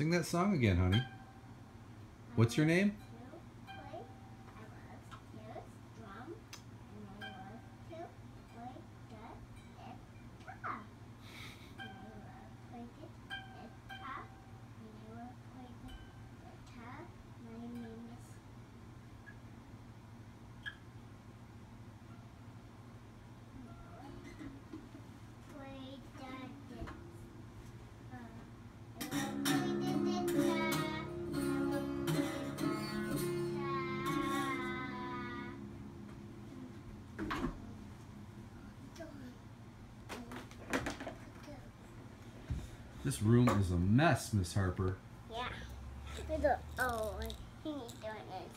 Sing that song again, honey. What's your name? This room is a mess, Miss Harper. Yeah. Oh, he's doing it.